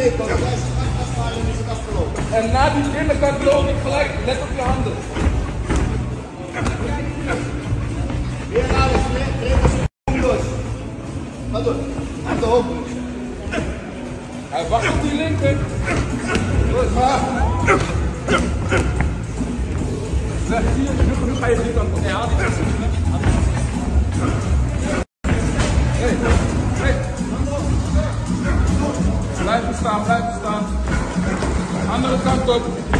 Nee, als afvaren is afgelopen. En na die binnenkant loop ik gelijk, let op je handen. Weer alles, trek eens los. Ga door. Handen hoog. Hij wacht op die linker. Goed, maar. Zeg, je, nu, ga je die kant op. Ja, die Seitenstand, Seitenstand. Andere Kante.